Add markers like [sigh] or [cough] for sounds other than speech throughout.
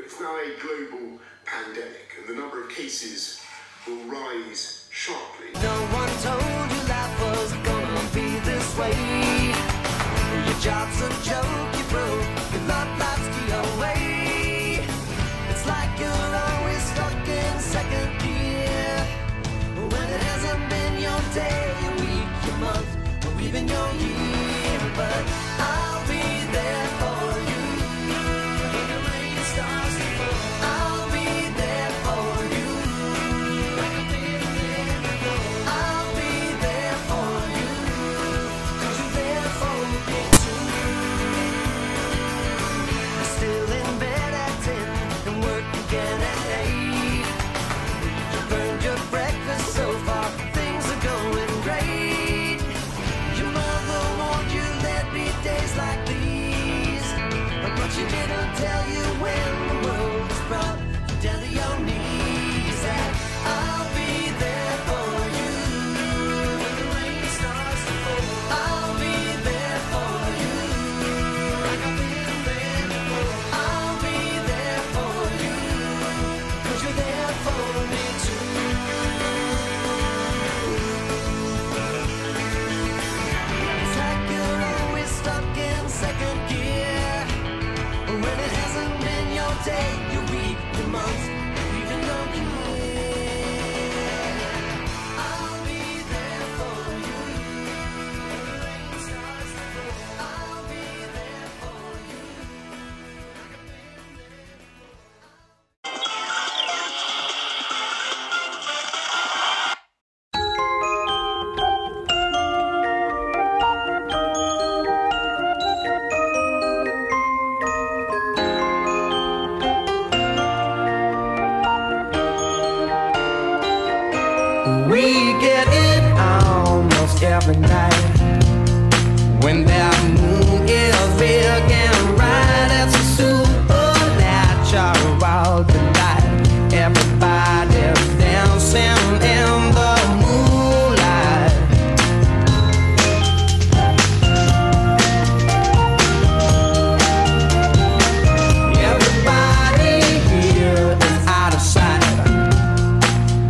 It's now a global pandemic and the number of cases will rise no year, but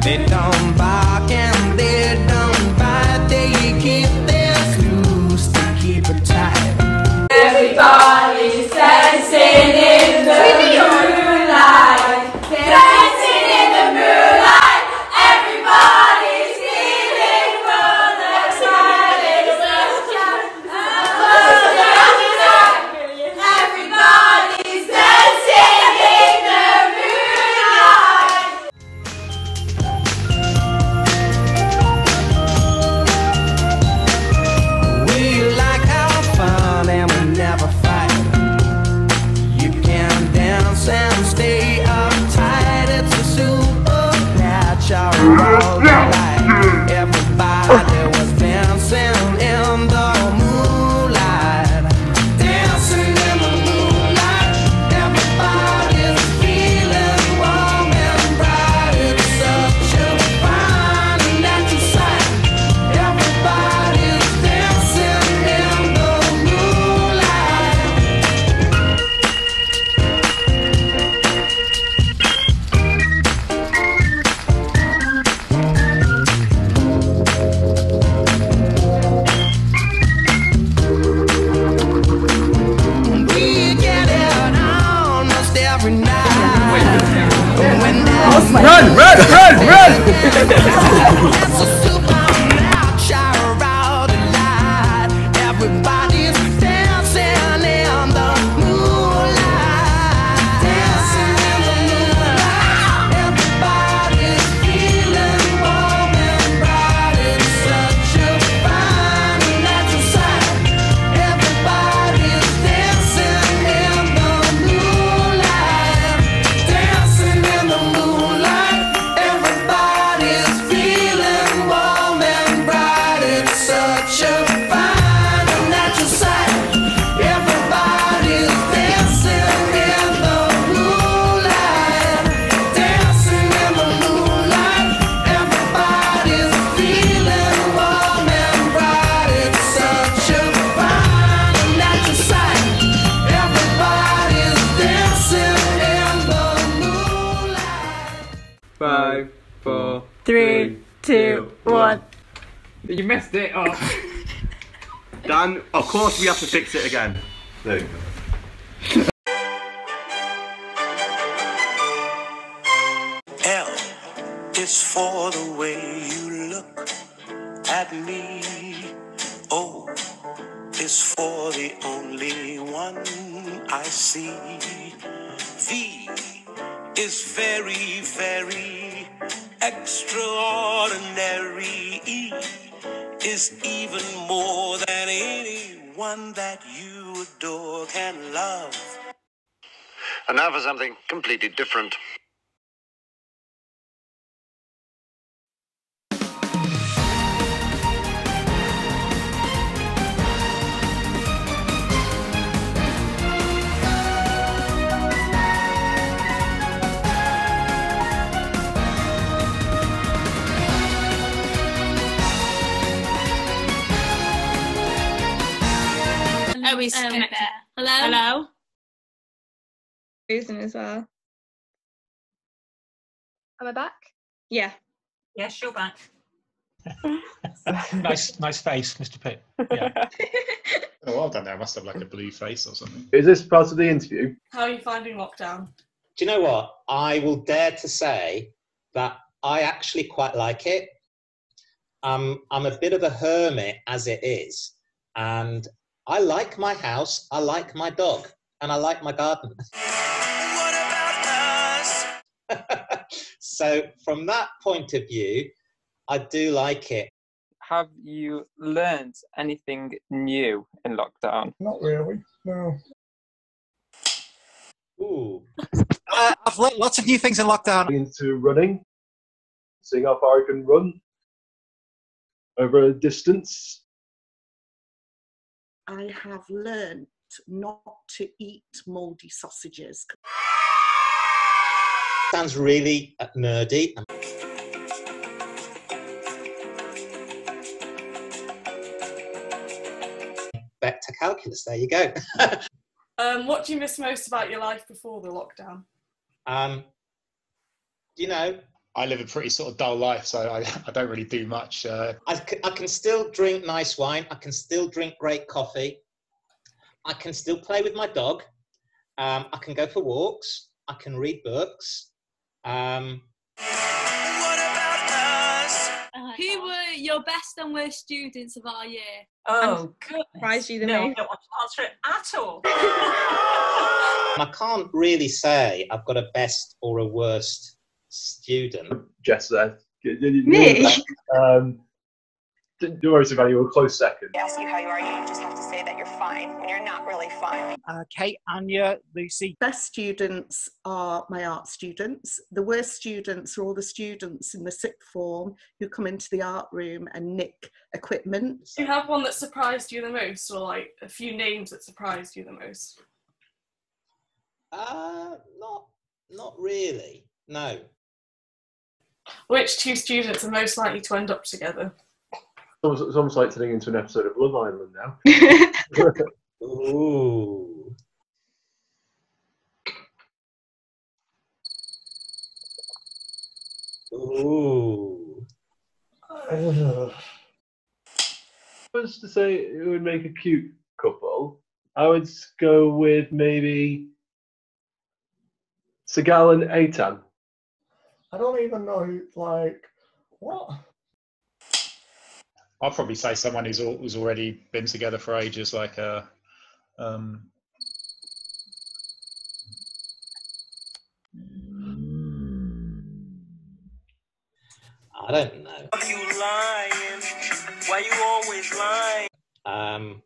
They don't buy Run, run, run, run! [laughs] You messed it up. [laughs] Dan, of course we have to fix it again. There you go. L is for the way you look at me. O is for the only one I see. V is very, very extraordinary. E is even more than anyone that you adore can love. And now for something completely different. Oh, he's Um, connected. Hello? Hello? Susan as well. Am I back? Yeah. Yes, you're back. [laughs] nice, nice face, Mr. Pitt. Yeah. [laughs] Oh, well done there. I must have like a blue face or something. Is this part of the interview? How are you finding lockdown? Do you know what? I will dare to say that I actually quite like it. Um, I'm a bit of a hermit as it is, and I like my house, I like my dog, and I like my garden. [laughs] so, from that point of view, I do like it. Have you learned anything new in lockdown? Not really, no. Ooh. Uh, I've learned lots of new things in lockdown. Into running, seeing how far I can run over a distance. I have learnt not to eat mouldy sausages. Sounds really uh, nerdy. Back to calculus. There you go. [laughs] Um, what do you miss most about your life before the lockdown? um, you know, I live a pretty sort of dull life, so I, [laughs] I don't really do much. Uh, I, c- I can still drink nice wine. I can still drink great coffee. I can still play with my dog. Um, I can go for walks. I can read books. Um, Who were your best and worst students of our year? Oh, good. Surprised you the No, I don't want to answer it at all. [laughs] I can't really say I've got a best or a worst student. Jess there. Me? Um, don't worry, Savannah, a close second. ask you how you are, you just have to say that you're fine when you're not really fine. Uh, Kate, Anya, Lucy. Best students are my art students. The worst students are all the students in the sixth form who come into the art room and nick equipment. Do you have one that surprised you the most, or like a few names that surprised you the most? Uh, not, not really. No. Which two students are most likely to end up together? It's almost, almost like turning into an episode of Love Island now. [laughs] Ooh. Ooh. If I was to say it would make a cute couple, I would go with maybe Segal and Aitan. I don't even know who, like, what? I'll probably say someone who's al- who's already been together for ages, like a. Um, I don't know. You lying? Why you always lying? Um,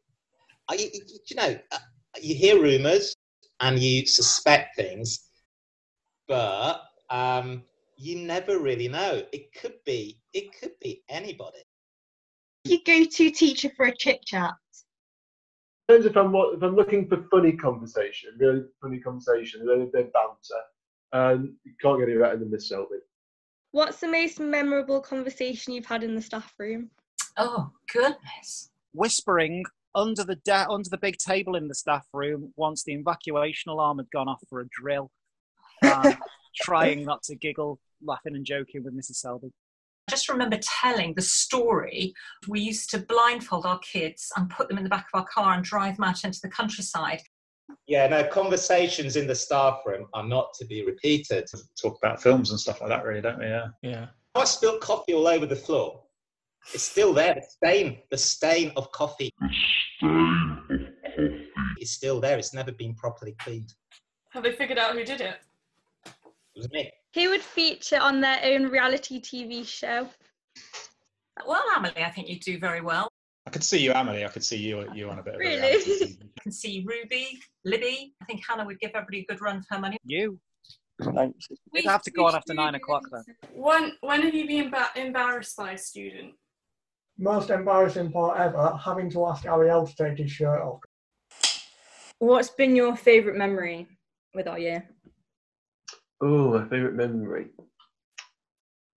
I, you, you- you know, uh, you hear rumours and you suspect things, but um, you never really know. It could be, it could be anybody. You go to teacher for a chit chat. Depends if I'm if I'm looking for funny conversation, really funny conversation, a little bit of banter, and you can't get any better than Miss Selby. What's the most memorable conversation you've had in the staff room? Oh, goodness. Whispering under the de- under the big table in the staff room once the evacuation alarm had gone off for a drill. [laughs] Um, trying not to giggle, laughing and joking with Mrs. Selby. I just remember telling the story. We used to blindfold our kids and put them in the back of our car and drive them out into the countryside. Yeah, no, conversations in the staff room are not to be repeated. Talk about films and stuff like that, really, don't we? Yeah. Yeah. I spilled coffee all over the floor. It's still there. The stain, the stain of coffee. It's still there. It's never been properly cleaned. Have they figured out who did it? It was me. Who would feature on their own reality TV show? Well, Emily, I think you do very well. I could see you, Emily. I could see you, you on a bit of a Really? reality TV. [laughs] I can see Ruby, Libby. I think Hannah would give everybody a good run for her money. You. Thanks. We'd have to go on after nine o'clock then. When when have you been ba- embarrassed by a student? Most embarrassing part ever, having to ask Ariel to take his shirt off. What's been your favourite memory with our year? Oh, my favourite memory.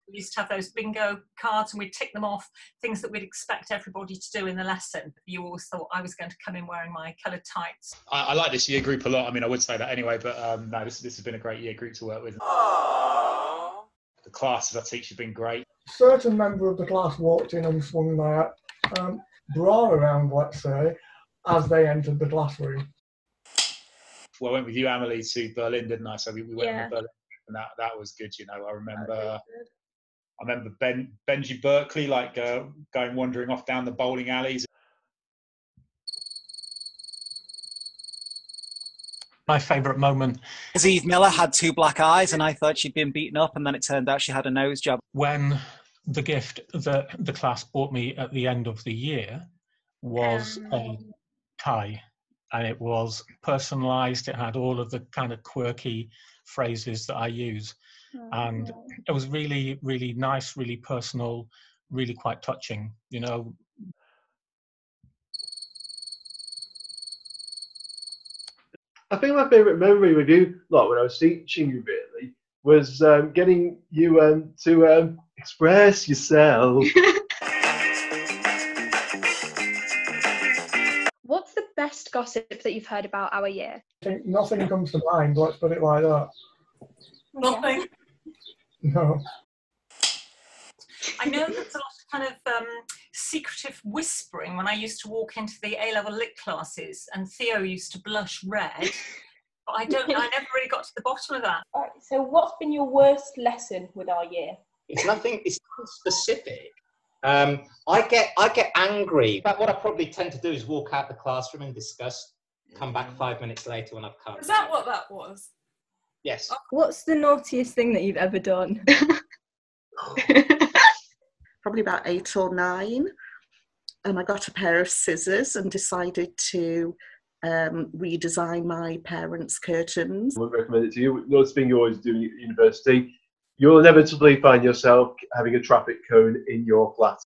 We used to have those bingo cards and we'd tick them off, things that we'd expect everybody to do in the lesson. You always thought I was going to come in wearing my coloured tights. I, I like this year group a lot. I mean, I would say that anyway, but um, no, this, this has been a great year group to work with. The classes I teach have been great. A Certain member of the class walked in and swung their um, bra around, let's say, as they entered the classroom. Well, I went with you, Emily, to Berlin, didn't I? So we, we went Yeah. to Berlin, and that, that was good. You know, I remember. I remember Ben Benji Berkeley like uh, going wandering off down the bowling alleys. My favourite moment Because Eve Miller had two black eyes, and I thought she'd been beaten up, and then it turned out she had a nose job. when the gift that the class bought me at the end of the year was a tie and it was personalized. It had all of the kind of quirky phrases that i use. And it was really really nice really personal really quite touching you know? I think my favourite memory with you, lot when I was teaching you, really, was um, getting you um, to um, express yourself. [laughs] gossip that you've heard about our year? Nothing comes to mind, let's put it like that. Nothing. No. I know there's a lot of kind of um, secretive whispering when I used to walk into the A level lit classes, and Theo used to blush red. But I don't. I never really got to the bottom of that. Alright, so what's been your worst lesson with our year? It's nothing. It's not specific. Um, I get I get angry. But what I probably tend to do is walk out the classroom and discuss. Come back five minutes later when I've come. Is that what that was? Yes. What's the naughtiest thing that you've ever done? [laughs] Probably about eight or nine. And I got a pair of scissors and decided to um, redesign my parents' curtains. I would recommend it to you. Another thing you're always doing at university, you'll inevitably find yourself having a traffic cone in your flat.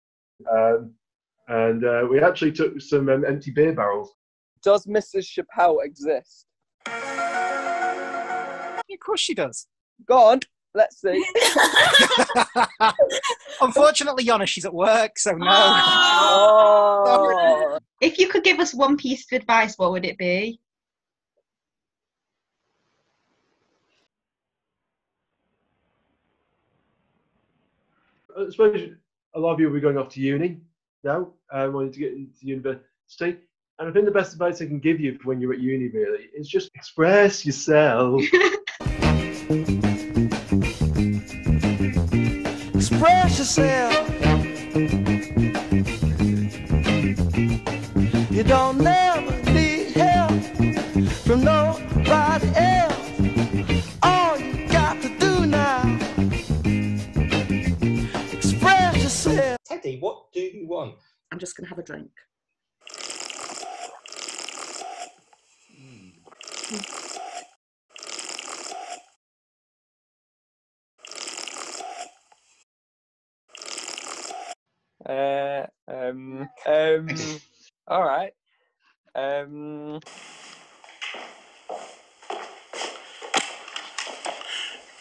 Um, and uh, we actually took some um, empty beer barrels. Does Mrs. Chappelle exist? Of course she does. Go on, let's see. [laughs] [laughs] Unfortunately, Yana, she's at work, so no. Oh. If you could give us one piece of advice, what would it be? I suppose a lot of you will be going off to uni now, um, wanting to get into university. And I think the best advice I can give you for when you're at uni really is just express yourself. [laughs] Express yourself. You don't yourself. Teddy, what do you want? I'm just going to have a drink. Uh, um, um, [laughs] all right. Um,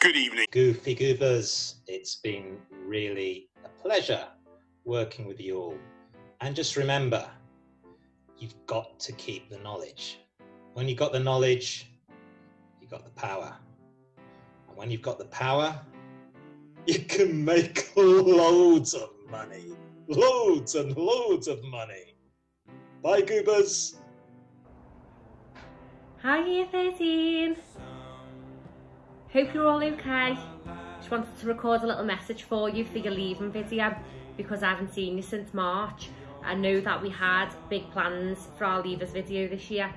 Good evening. Goofy Goobers, it's been really a pleasure working with you all. And just remember, you've got to keep the knowledge. When you've got the knowledge, you've got the power. And when you've got the power, [laughs] you can make loads of money. Loads and loads of money. Bye, goobers. Hi, Year 13. Hope you're all okay. Just wanted to record a little message for you for your leaving video because I haven't seen you since March. I know that we had big plans for our leavers video this year.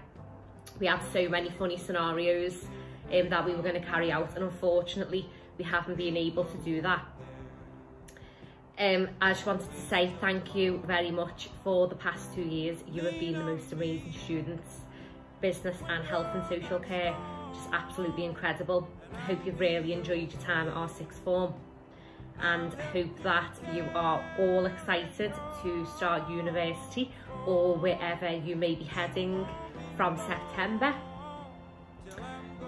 We had so many funny scenarios um, that we were going to carry out and unfortunately we haven't been able to do that. Um, I just wanted to say thank you very much for the past two years. You have been the most amazing students, business and health and social care. Just absolutely incredible. I hope you've really enjoyed your time at our sixth form and I hope that you are all excited to start university or wherever you may be heading from September.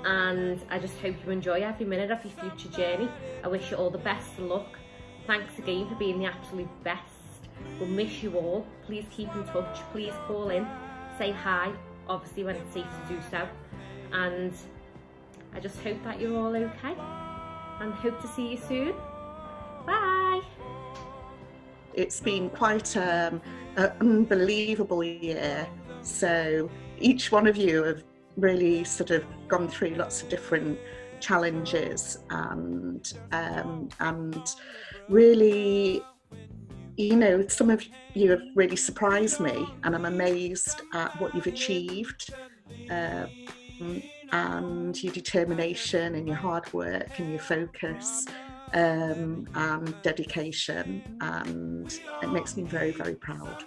And I just hope you enjoy every minute of your future journey. I wish you all the best of luck. Thanks again for being the absolute best. We'll miss you all. Please keep in touch. Please call in. Say hi, obviously when it's safe to do so. And I just hope that you're all okay. And hope to see you soon. Bye. It's been quite um, an unbelievable year. So each one of you have really sort of gone through lots of different challenges and um, and really you know some of you have really surprised me and i'm amazed at what you've achieved um, and your determination and your hard work and your focus um, and dedication and it makes me very very proud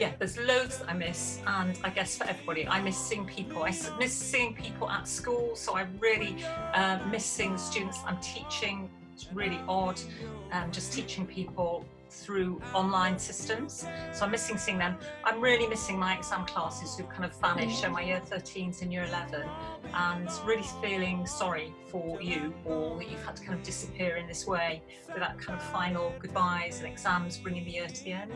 yeah, there's loads that I miss, and I guess for everybody, I miss seeing people. I miss seeing people at school, so I really uh, miss seeing the students I'm teaching. It's really odd, um, just teaching people through online systems. So I'm missing seeing them. I'm really missing my exam classes who've kind of vanished, so my year 13s and year 11, and really feeling sorry for you all that you've had to kind of disappear in this way with that kind of final goodbyes and exams bringing the year to the end.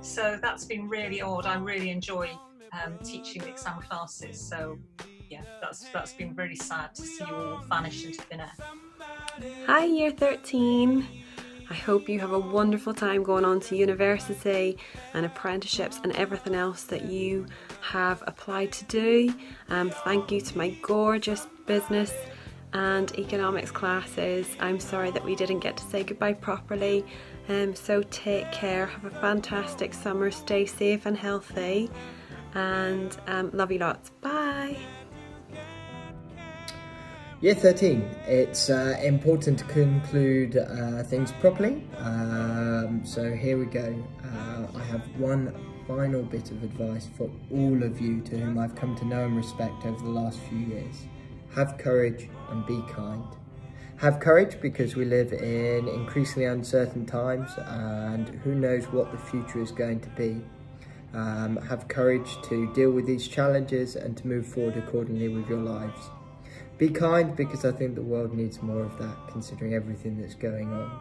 So that's been really odd. I really enjoy um, teaching exam classes. So yeah, that's that's been really sad to see you all vanish into thin air. Hi, Year 13. I hope you have a wonderful time going on to university and apprenticeships and everything else that you have applied to do. Um, thank you to my gorgeous business and economics classes. I'm sorry that we didn't get to say goodbye properly. Um, so take care, have a fantastic summer, stay safe and healthy, and um, love you lots. Bye. Year 13, it's uh, important to conclude uh, things properly. Um, so here we go. Uh, I have one final bit of advice for all of you to whom I've come to know and respect over the last few years. Have courage and be kind. Have courage because we live in increasingly uncertain times and who knows what the future is going to be. Um, have courage to deal with these challenges and to move forward accordingly with your lives. Be kind because I think the world needs more of that considering everything that's going on.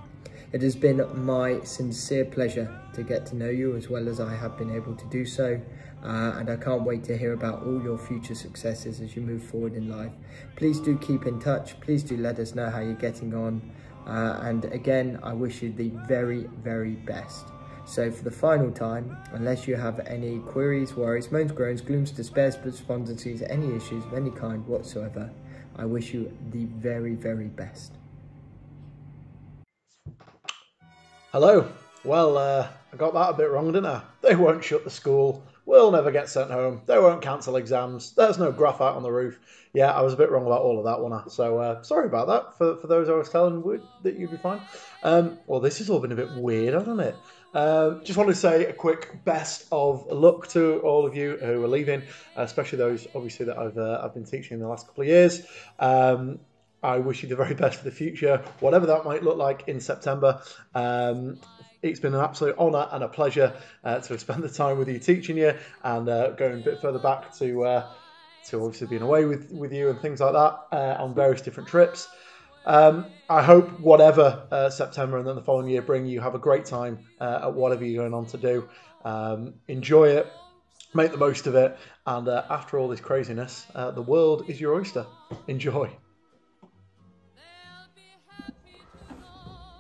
It has been my sincere pleasure to get to know you as well as I have been able to do so uh, and I can't wait to hear about all your future successes as you move forward in life. Please do keep in touch, please do let us know how you're getting on uh, and again I wish you the very very best. So for the final time, unless you have any queries, worries, moans, groans, glooms, despairs, despondencies, any issues of any kind whatsoever, I wish you the very, very best. Hello. Well, uh, I got that a bit wrong, didn't I? They won't shut the school. We'll never get sent home. They won't cancel exams. There's no graphite on the roof. Yeah, I was a bit wrong about all of that one. So uh, sorry about that for, for those I was telling that you'd be fine. Um, well, this has all been a bit weird, hasn't it? Uh, just wanted to say a quick best of luck to all of you who are leaving, especially those obviously that I've uh, I've been teaching in the last couple of years. Um, I wish you the very [laughs] best for the future, whatever that might look like in September. Um, it's been an absolute honour and a pleasure uh, to have spent the time with you teaching you and uh, going a bit further back to uh, to obviously being away with, with you and things like that uh, on various different trips. Um, I hope whatever uh, September and then the following year bring, you have a great time uh, at whatever you're going on to do. Um, enjoy it, make the most of it, and uh, after all this craziness, uh, the world is your oyster. Enjoy.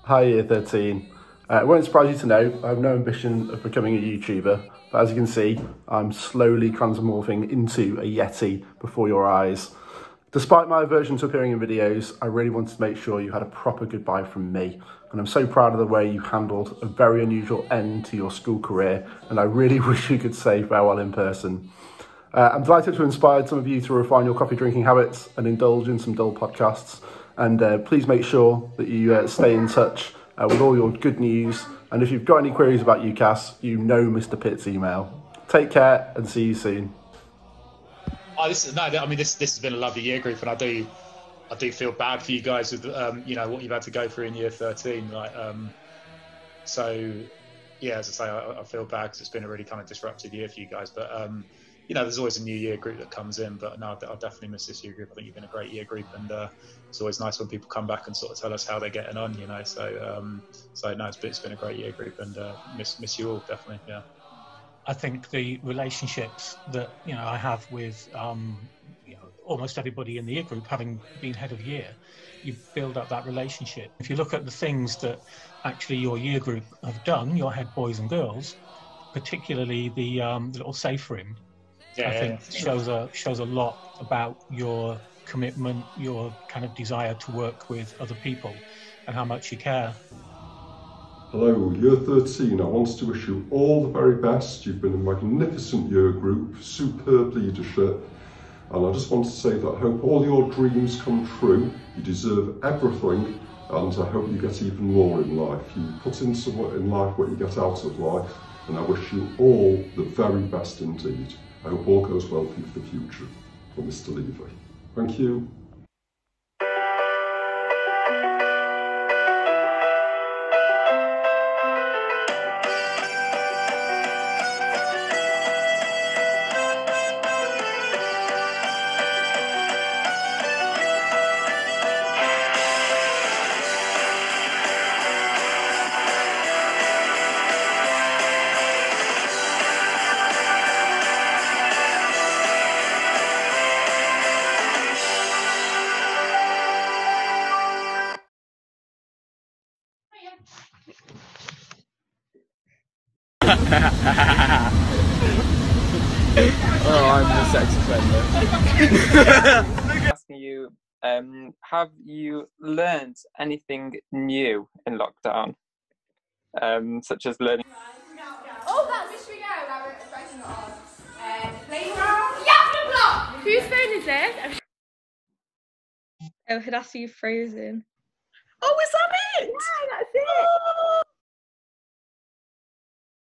Hi, Year 13. Uh, it won't surprise you to know I have no ambition of becoming a YouTuber, but as you can see, I'm slowly transmorphing into a Yeti before your eyes. Despite my aversion to appearing in videos, I really wanted to make sure you had a proper goodbye from me. And I'm so proud of the way you handled a very unusual end to your school career, and I really [laughs] wish you could say farewell in person. Uh, I'm delighted to have inspired some of you to refine your coffee drinking habits and indulge in some dull podcasts. And uh, please make sure that you uh, stay in touch uh, with all your good news. And if you've got any queries about UCAS, you know Mr. Pitt's email. Take care and see you soon. Oh, this is no. I mean, this this has been a lovely year group, and I do, I do feel bad for you guys with um, you know what you've had to go through in year thirteen. Like, um, so yeah, as I say, I, I feel bad because it's been a really kind of disruptive year for you guys. But um, you know, there's always a new year group that comes in. But no, I'll definitely miss this year group. I think you've been a great year group, and uh, it's always nice when people come back and sort of tell us how they're getting on. You know, so um, so no, it's been, it's been a great year group, and uh, miss miss you all definitely. Yeah. I think the relationships that you know I have with um, you know, almost everybody in the year group, having been head of year, you build up that relationship. If you look at the things that actually your year group have done, your head boys and girls, particularly the, um, the little safe room, Yeah, I think yeah. shows a shows a lot about your commitment, your kind of desire to work with other people, and how much you care. Hello, Year 13. I wanted to wish you all the very best. You've been a magnificent year group, superb leadership, and I just want to say that I hope all your dreams come true. You deserve everything, and I hope you get even more in life. You put into what in life what you get out of life, and I wish you all the very best indeed. I hope all goes well for you for the future. For Mr. Levy. Thank you. I'm the sex offender. [laughs] Asking you, um, have you learned anything new in lockdown? Um, such as learning. Oh, that mystery girl that we're breaking on. Um, playground. Yeah, block. Whose phone is this? Oh, Hadassah, you've frozen. Oh, is that it? Yeah,